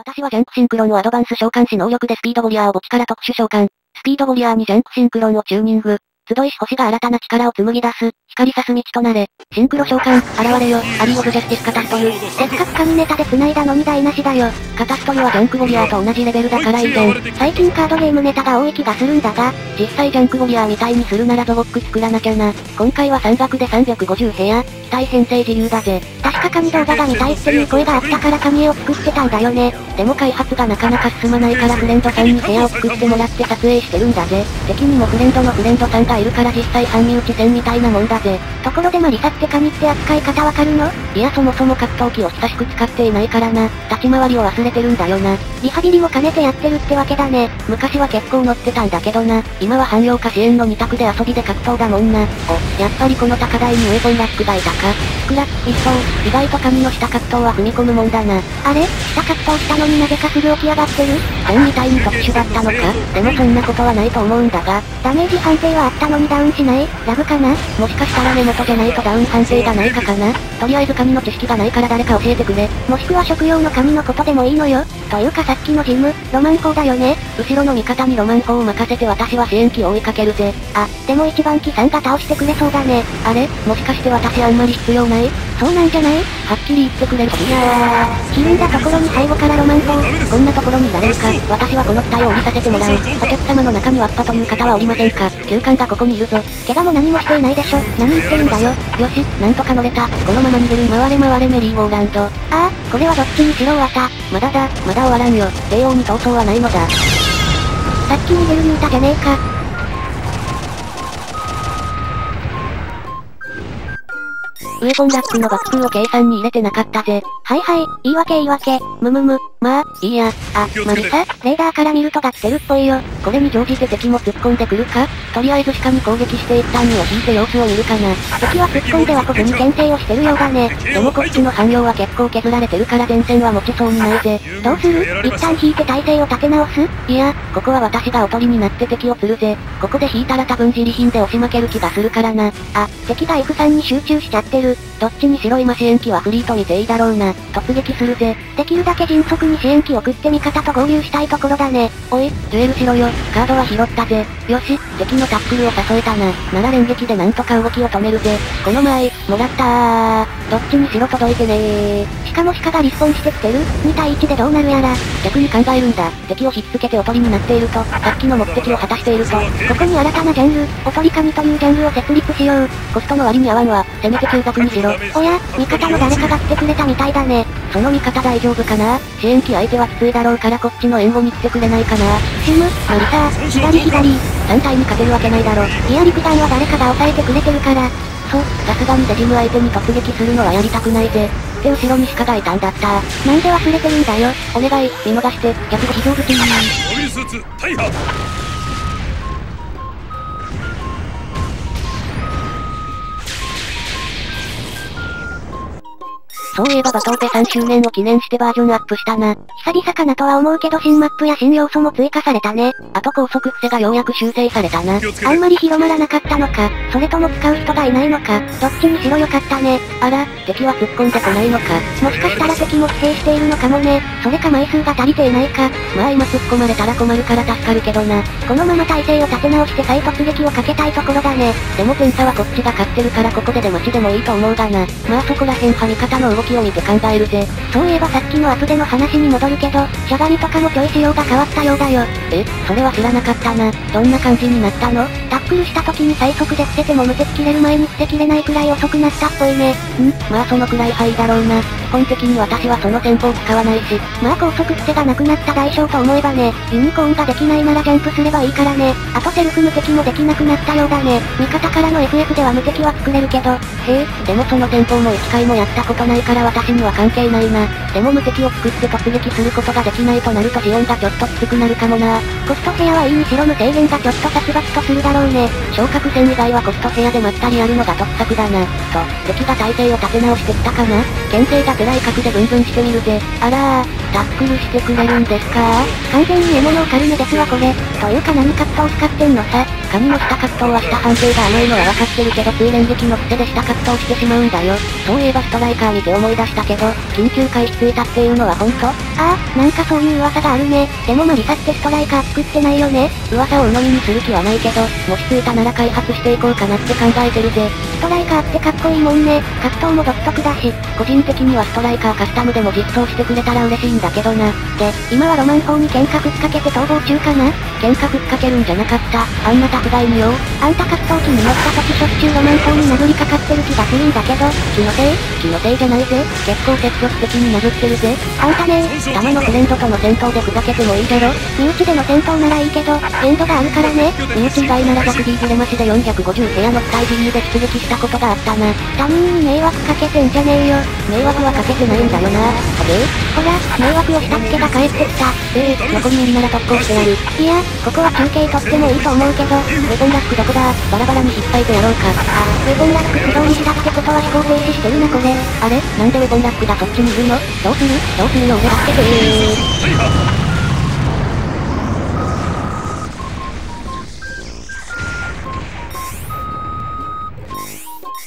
私はジャンクシンクロンをアドバンス召喚し能力でスピードウォリアーを墓地から特殊召喚。スピードウォリアーにジャンクシンクロンをチューニング。集いし星が新たな力を紡ぎ出す、光さす道となれ。シンクロ召喚、現れよ、アーリー・オブ・ジャスティス・カタストル。せっかく神ネタで繋いだのに台無しだよ。カタストルはジャンクウォリアーと同じレベルだからいいじゃん。最近カードゲームネタが多い気がするんだが、実際ジャンクウォリアーみたいにするならゾゴック作らなきゃな。今回は山岳で350部屋、機体編成自由だぜ。確か神動画が見たいっていう声があったから神絵を作ってたんだよね。でも開発がなかなか進まないからフレンドさんに部屋を作ってもらって撮影してるんだぜ。敵にもフレンドのフレンドさんがいるから実際半身内戦みたいなもんだぜ。ところで魔理沙ってカニって扱い方わかるの？いやそもそも格闘機を久しく使っていないからな。立ち回りを忘れてるんだよな。リハビリも兼ねてやってるってわけだね。昔は結構乗ってたんだけどな。今は汎用化支援の2択で遊びで格闘だもんな。お、やっぱりこの高台にウェポンラックがいたか。スクラッ一方、意外と神の下格闘は踏み込むもんだな。あれ？下格闘したのになぜかすぐ起き上がってる？本みたいに特殊だったのか？でもそんなことはないと思うんだが。ダメージ判定はあったのにダウンしない？ラブかな？もしかしたら根元じゃないとダウン判定がないかかな？とりあえず神の知識がないから誰か教えてくれ。もしくは食用の神のことでもいいのよ。というかさっきのジム、ロマン砲だよね。後ろの味方にロマン砲を任せて私は支援機を追いかけるぜ。あ、でも一番機さんが倒してくれそうだね。あれ？もしかして私あんまり必要ない？そうなんじゃない？はっきり言ってくれるいやー、ひるんだところに最後からロマン砲。こんなところにいられるか。私はこの機体を降りさせてもらう。お客様の中にワッパという方はおりませんか休館がここにいるぞ。怪我も何もしていないでしょ。何言ってるんだよ。よし、なんとか乗れた。このまま逃げる回れ回れメリーゴーランド。ああ、これはどっちにしろわた。まだだ、まだ終わらんよ。帝王に逃走はないのだ。さっき逃げるにいたじゃねえか。ウェポンラックの爆風を計算に入れてなかったぜ。はいはい、言い訳言い訳。むむむ。まあ、いいや。あ、マリサレーダーから見るとがってるっぽいよ。これに乗じて敵も突っ込んでくるか？とりあえず鹿に攻撃して一旦身を引いて様子を見るかな。敵は突っ込んではここに牽制をしてるようだね。でもこっちの反応は結構削られてるから前線は持ちそうにないぜ。どうする一旦引いて体勢を立て直すいや、ここは私がおとりになって敵を釣るぜ。ここで引いたら多分自利品で押し負ける気がするからな。あ、敵が F さんに集中しちゃってる。どっちにしろ今支援機はフリーと見ていいだろうな。突撃するぜ。できるだけ迅速にに支援機送って味方と合流したいところだね。おい、デュエルしろよ。カードは拾ったぜ。よし、敵のタックルを誘えたな。なら連撃でなんとか動きを止めるぜ。この前、もらったー。どっちにしろ届いてねー。しかも鹿がリスポンしてきてる ?2 対1でどうなるやら。逆に考えるんだ。敵をひっつけておとりになっていると、さっきの目的を果たしていると。ここに新たなジャンル、おとり神というジャンルを設立しよう。コストの割に合わんわ。せめて継続にしろ。おや、味方の誰かが来てくれたみたいだね。その味方大丈夫かな？支援機相手はきついだろうからこっちの援護に来てくれないかな？シム、マリサ、左左。3体に勝てるわけないだろ。リアリクさんは誰かが抑えてくれてるから。そ、さすがにデジム相手に突撃するのはやりたくないぜ。って、後ろに鹿がいたんだった。なんで忘れてるんだよ。お願い、見逃して、逆非常口に。そういえばバトーペ3周年を記念してバージョンアップしたな。久々かなとは思うけど新マップや新要素も追加されたね。あと高速伏せがようやく修正されたな。あんまり広まらなかったのか、それとも使う人がいないのか、どっちにしろよかったね。あら、敵は突っ込んでこないのか。もしかしたら敵も疲弊しているのかもね。それか枚数が足りていないか。まあ今突っ込まれたら困るから助かるけどな。このまま体勢を立て直して再突撃をかけたいところだね。でも点差はこっちが勝ってるからここで出待ちでもいいと思うがな。まあそこら辺は味方の動きを見て考えるぜ。そういえばさっきのアプデの話に戻るけど、しゃがみとかもちょい仕様が変わったようだよ。え、それは知らなかったな。どんな感じになったの？タックルした時に最速で伏せても無敵切れる前に伏せ切れないくらい遅くなったっぽいね。ん？まあそのくらい範囲だろうな。基本的に私はその戦法使わないし。まあ高速伏せがなくなった代償と思えばね、ユニコーンができないならジャンプすればいいからね。あとセルフ無敵もできなくなったようだね。味方からの FF では無敵は作れるけど。へえ、でもその戦法も1回もやったことないからから私には関係ないな。でも無敵を作って突撃することができないとなるとジオンがちょっときつくなるかもな。コストフェアはいいにしろ無制限がちょっと殺伐とするだろうね。昇格戦以外はコストフェアでまったりやるのが得策だな。と、敵が体勢を立て直してきたかな牽制が寺い角でブンブンしてみるぜ。あらー、タックルしてくれるんですか？完全に獲物を狩る目ですわこれ。というか何カットを使ってんのさ。カニの下格闘は下判定が甘いのは分かってるけど通連撃の癖で下格闘してしまうんだよ。そういえばストライカー見て思い出したけど、緊急回避ついたっていうのは本当？ああ、なんかそういう噂があるね。でもマリサってストライカー作ってないよね。噂を鵜呑みにする気はないけど、もしついたなら開発していこうかなって考えてるぜ。ストライカーってかっこいいもんね。格闘も独特だし、個人的にはストライカーカスタムでも実装してくれたら嬉しいんだけどな。で、今はロマン砲に剣客つかけて逃亡中かな？剣客つかけるんじゃなかった。あんなタフガイによ。あんた格闘機に乗った時しょっちゅうロマン砲に殴りかかってる気がするんだけど、気のせい？気のせいじゃない？ぜ。結構積極的に殴ってるぜ。あんたね弾のフレンドとの戦闘でふざけてもいいだろ身内での戦闘ならいいけど、エンドがあるからね。身内以外なら逆 D ズレマシで450部屋の機体自由で出撃したことがあったな。他人に迷惑かけてんじゃねえよ。迷惑はかけてないんだよな。あれほら、迷惑をしたっけが帰ってきた。ええー、横にいるなら特攻してやる。いや、ここは休憩とってもいいと思うけど、ウェポンラックどこだバラバラに引っ張いてやろうか。あ、ウェポンラック不動にしたってことは飛行停止してるなこれ。あれなんでウェポンラックがそっちにいるのどうするどうするよ俺助けてー。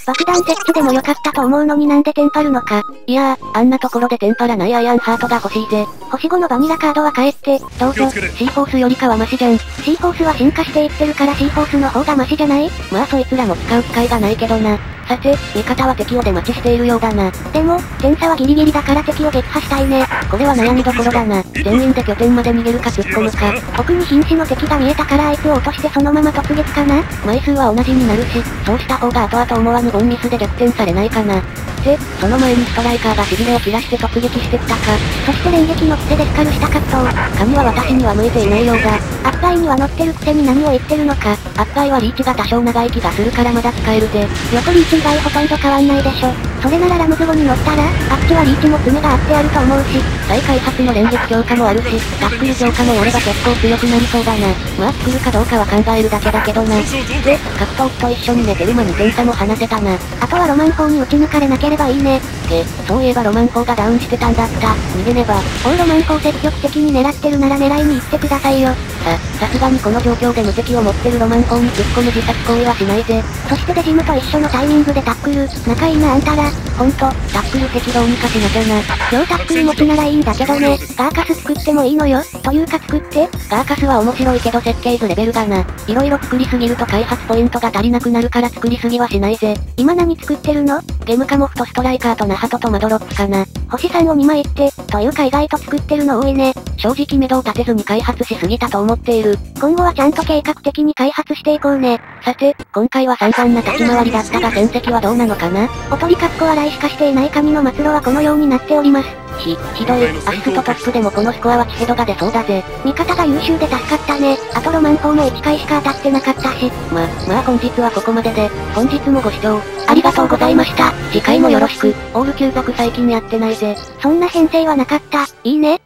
爆弾設置でもよかったと思うのになんでテンパるのか。いやー、あんなところでテンパらないアイアンハートが欲しいぜ。星5のバニラカードは帰って、どうぞ。シーフォースよりかはマシじゃん。シーフォースは進化していってるからシーフォースの方がマシじゃない？まあそいつらも使う機会がないけどな。さて、味方は敵を出待ちしているようだな。でも、点差はギリギリだから敵を撃破したいね。これは悩みどころだな。全員で拠点まで逃げるか突っ込むか。奥に瀕死の敵が見えたからあいつを落としてそのまま突撃かな枚数は同じになるし、そうした方が後々思わぬボンミスで逆転されないかな。って、その前にストライカーがしびれを切らして突撃してきたか。そして連撃の癖で光るした格闘。神は私には向いていないようだ。アッパイには乗ってるくせに何を言ってるのか。アッパイはリーチが多少長い気がするからまだ使えるで。横リーチ以外ほとんど変わんないでしょ。それならラムズゴに乗ったら、あっちはリーチも爪があってあると思うし、再開発の連撃強化もあるし、タックル強化もやれば結構強くなりそうだな。まあ作るかどうかは考えるだけだけどな。で、格闘機と一緒に寝てる間に点差も離せたな。あとはロマン砲に打ち抜かれなければいいね。け、そういえばロマン砲がダウンしてたんだった。逃げねば。おいロマン砲積極的に狙ってるなら狙いに行ってくださいよ。さ、さすがにこの状況で無敵を持ってるロマン砲に突っ込む自殺行為はしないぜ。そしてデジムと一緒のタイミングでタックル、仲いいなあんたら。ほんと、タックル敵どうにかしなきゃな。両タックル持ちならいいんだけどね。ガーカス作ってもいいのよ。というか作って。ガーカスは面白いけど設計図レベルがな。色々作りすぎると開発ポイントが足りなくなるから作りすぎはしないぜ。今何作ってるの？ゲムカモフとストライカーとナハトとマドロップかな。星3を2枚って、というか意外と作ってるの多いね。正直目処を立てずに開発しすぎたと思っている。今後はちゃんと計画的に開発していこうね。さて、今回は散々な立ち回りだったが戦績はどうなのかな？おとりかっこ笑いしかしていない神の末路はこのようになっております。ひ、ひどい。アシストトップでもこのスコアはチヘドが出そうだぜ。味方が優秀で助かったね。あとロマン砲も1回しか当たってなかったし。ま、まあ本日はここまでで、本日もご視聴、ありがとうございました。次回もよろしく。オール旧族最近やってないぜ。そんな編成はなかった。いいね。